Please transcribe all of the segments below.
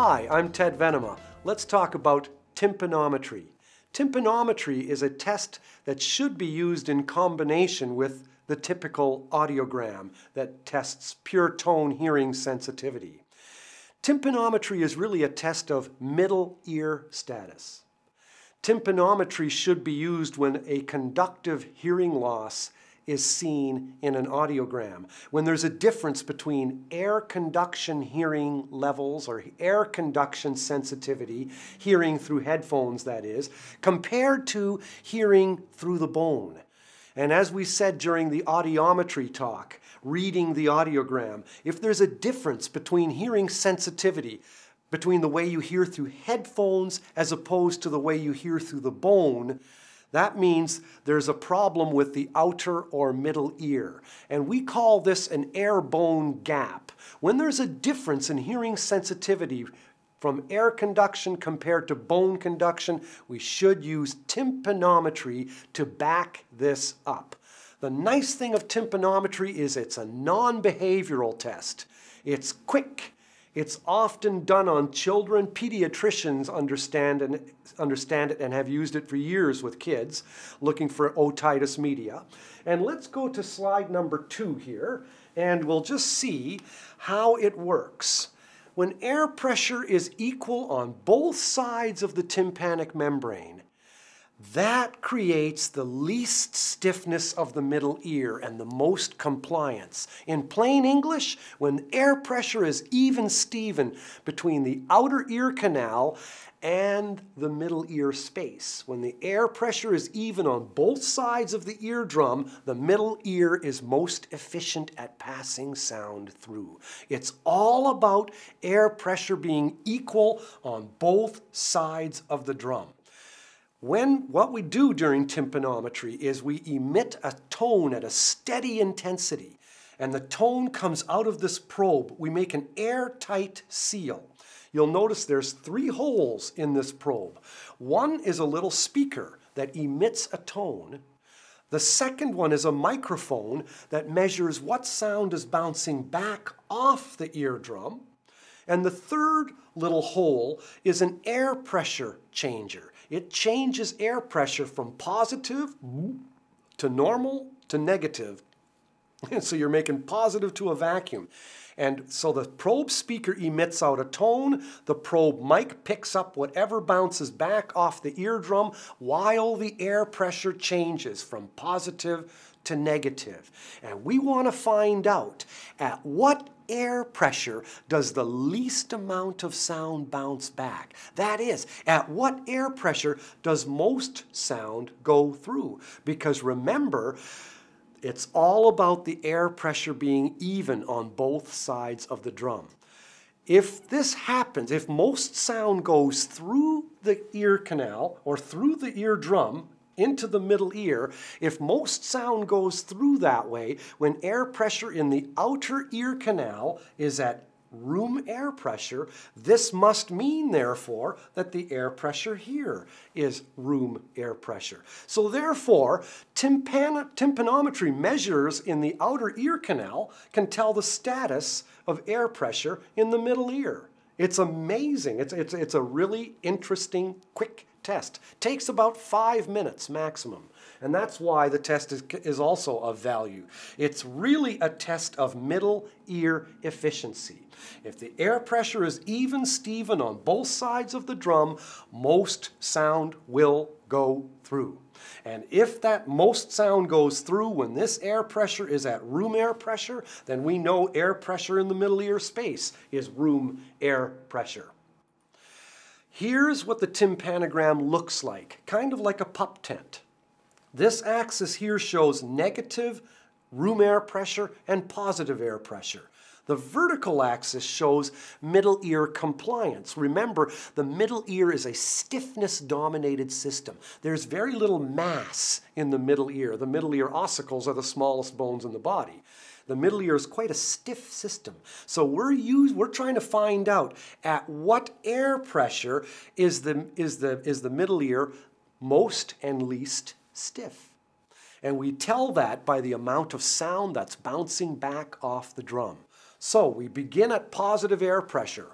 Hi, I'm Ted Venema. Let's talk about tympanometry. Tympanometry is a test that should be used in combination with the typical audiogram that tests pure tone hearing sensitivity. Tympanometry is really a test of middle ear status. Tympanometry should be used when a conductive hearing loss is seen in an audiogram. When there's a difference between air conduction hearing levels or air conduction sensitivity, hearing through headphones that is, compared to hearing through the bone. And as we said during the audiometry talk, reading the audiogram, if there's a difference between hearing sensitivity, between the way you hear through headphones as opposed to the way you hear through the bone, that means there's a problem with the outer or middle ear. And we call this an air bone gap. When there's a difference in hearing sensitivity from air conduction compared to bone conduction, we should use tympanometry to back this up. The nice thing of tympanometry is it's a non-behavioral test. It's quick, it's often done on children. Pediatricians understand, and, understand it and have used it for years with kids looking for otitis media. And let's go to slide number two here, and we'll just see how it works. When air pressure is equal on both sides of the tympanic membrane, that creates the least stiffness of the middle ear and the most compliance. In plain English, when air pressure is even Steven between the outer ear canal and the middle ear space. When the air pressure is even on both sides of the eardrum, the middle ear is most efficient at passing sound through. It's all about air pressure being equal on both sides of the drum. When what we do during tympanometry is we emit a tone at a steady intensity, and the tone comes out of this probe. We make an airtight seal. You'll notice there's three holes in this probe. One is a little speaker that emits a tone. The second one is a microphone that measures what sound is bouncing back off the eardrum. And the third little hole is an air pressure changer. It changes air pressure from positive to normal to negative. so you're making positive to a vacuum. And so the probe speaker emits out a tone, the probe mic picks up whatever bounces back off the eardrum while the air pressure changes from positive to negative. And we want to find out at what air pressure does the least amount of sound bounce back? That is, at what air pressure does most sound go through? Because remember, it's all about the air pressure being even on both sides of the drum. If this happens, if most sound goes through the ear canal or through the eardrum into the middle ear, if most sound goes through that way, when air pressure in the outer ear canal is at room air pressure, this must mean, therefore, that the air pressure here is room air pressure. So therefore, tympan tympanometry measures in the outer ear canal can tell the status of air pressure in the middle ear. It's amazing. It's, it's, it's a really interesting, quick test. Takes about five minutes maximum. And that's why the test is, is also of value. It's really a test of middle ear efficiency. If the air pressure is even Steven on both sides of the drum, most sound will go through. And if that most sound goes through when this air pressure is at room air pressure, then we know air pressure in the middle ear space is room air pressure. Here's what the tympanogram looks like, kind of like a pup tent. This axis here shows negative room air pressure and positive air pressure. The vertical axis shows middle ear compliance. Remember, the middle ear is a stiffness-dominated system. There's very little mass in the middle ear. The middle ear ossicles are the smallest bones in the body. The middle ear is quite a stiff system. So we're, use, we're trying to find out at what air pressure is the, is, the, is the middle ear most and least stiff. And we tell that by the amount of sound that's bouncing back off the drum. So we begin at positive air pressure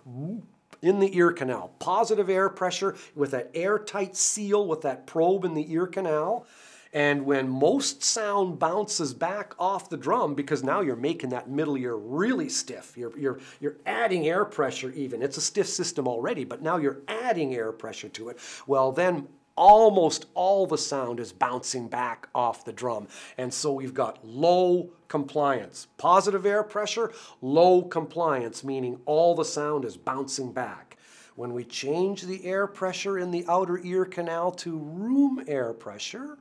in the ear canal. Positive air pressure with that airtight seal with that probe in the ear canal. And when most sound bounces back off the drum, because now you're making that middle ear really stiff, you're, you're, you're adding air pressure even. It's a stiff system already, but now you're adding air pressure to it. Well, then almost all the sound is bouncing back off the drum. And so we've got low compliance. Positive air pressure, low compliance, meaning all the sound is bouncing back. When we change the air pressure in the outer ear canal to room air pressure,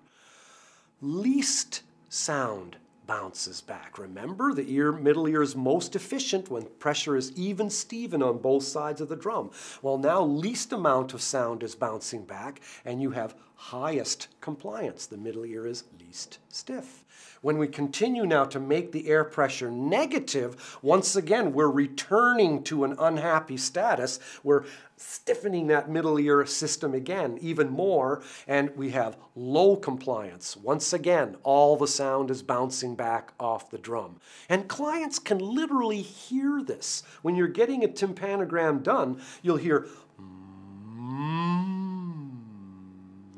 least sound bounces back. Remember, the ear, middle ear is most efficient when pressure is even Steven on both sides of the drum. Well, now least amount of sound is bouncing back, and you have highest compliance. The middle ear is least stiff. When we continue now to make the air pressure negative, once again, we're returning to an unhappy status. We're stiffening that middle ear system again, even more, and we have low compliance. Once again, all the sound is bouncing back off the drum. And clients can literally hear this. When you're getting a tympanogram done, you'll hear,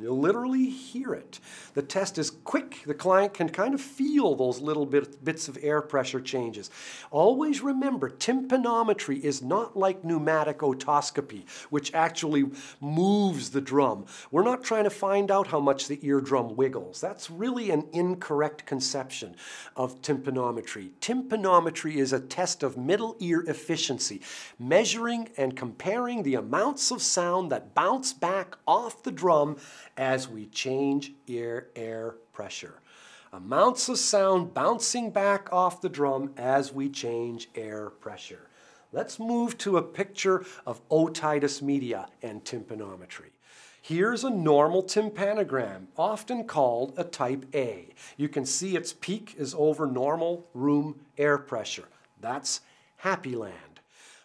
You'll literally hear it. The test is quick. The client can kind of feel those little bit, bits of air pressure changes. Always remember, tympanometry is not like pneumatic otoscopy, which actually moves the drum. We're not trying to find out how much the eardrum wiggles. That's really an incorrect conception of tympanometry. Tympanometry is a test of middle ear efficiency, measuring and comparing the amounts of sound that bounce back off the drum as we change ear air pressure. Amounts of sound bouncing back off the drum as we change air pressure. Let's move to a picture of otitis media and tympanometry. Here's a normal tympanogram, often called a type A. You can see its peak is over normal room air pressure. That's happy land.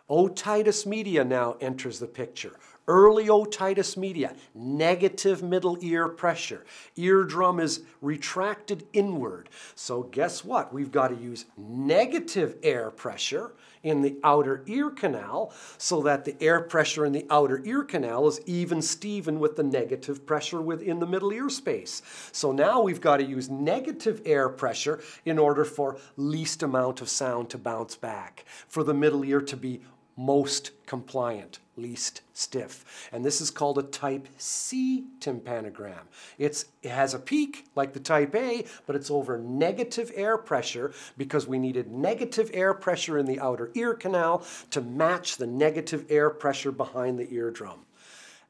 Otitis media now enters the picture. Early otitis media, negative middle ear pressure. Eardrum is retracted inward. So guess what? We've got to use negative air pressure in the outer ear canal so that the air pressure in the outer ear canal is even Steven with the negative pressure within the middle ear space. So now we've got to use negative air pressure in order for least amount of sound to bounce back, for the middle ear to be most compliant, least stiff. And this is called a type C tympanogram. It's, it has a peak like the type A, but it's over negative air pressure because we needed negative air pressure in the outer ear canal to match the negative air pressure behind the eardrum.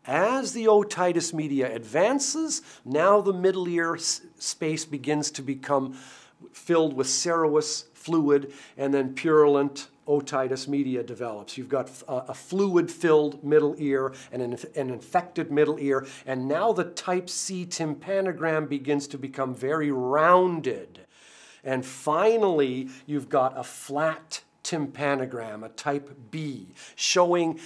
As the otitis media advances, now the middle ear space begins to become filled with serous fluid and then purulent otitis media develops. You've got a, a fluid-filled middle ear and an, an infected middle ear, and now the type C tympanogram begins to become very rounded. And finally, you've got a flat tympanogram, a type B, showing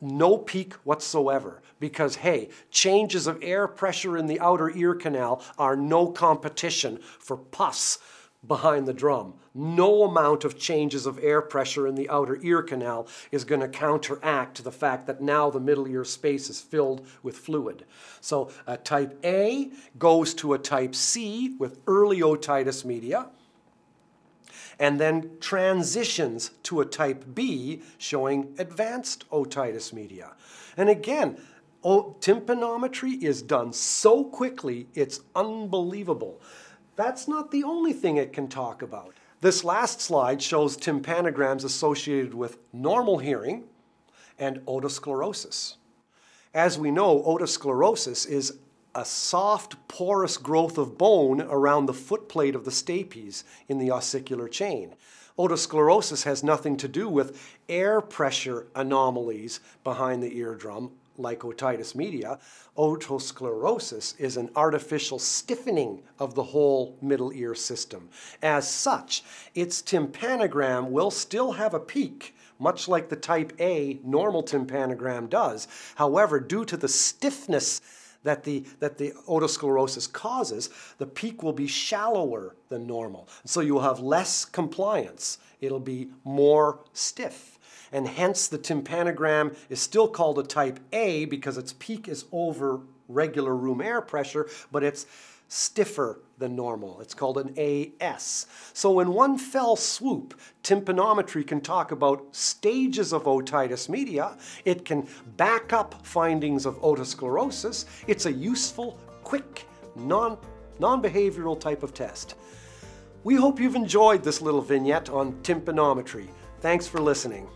no peak whatsoever because, hey, changes of air pressure in the outer ear canal are no competition for pus behind the drum. No amount of changes of air pressure in the outer ear canal is going to counteract the fact that now the middle ear space is filled with fluid. So a type A goes to a type C with early otitis media and then transitions to a type B showing advanced otitis media. And again, tympanometry is done so quickly, it's unbelievable. That's not the only thing it can talk about. This last slide shows tympanograms associated with normal hearing and otosclerosis. As we know, otosclerosis is a soft, porous growth of bone around the footplate of the stapes in the ossicular chain. Otosclerosis has nothing to do with air pressure anomalies behind the eardrum like otitis media, otosclerosis is an artificial stiffening of the whole middle ear system. As such, its tympanogram will still have a peak, much like the type A normal tympanogram does. However, due to the stiffness that the, that the otosclerosis causes, the peak will be shallower than normal. So you will have less compliance. It'll be more stiff. And hence the tympanogram is still called a type A because its peak is over regular room air pressure, but it's stiffer than normal. It's called an AS. So in one fell swoop, tympanometry can talk about stages of otitis media. It can back up findings of otosclerosis. It's a useful, quick, non, non-behavioral type of test. We hope you've enjoyed this little vignette on tympanometry. Thanks for listening.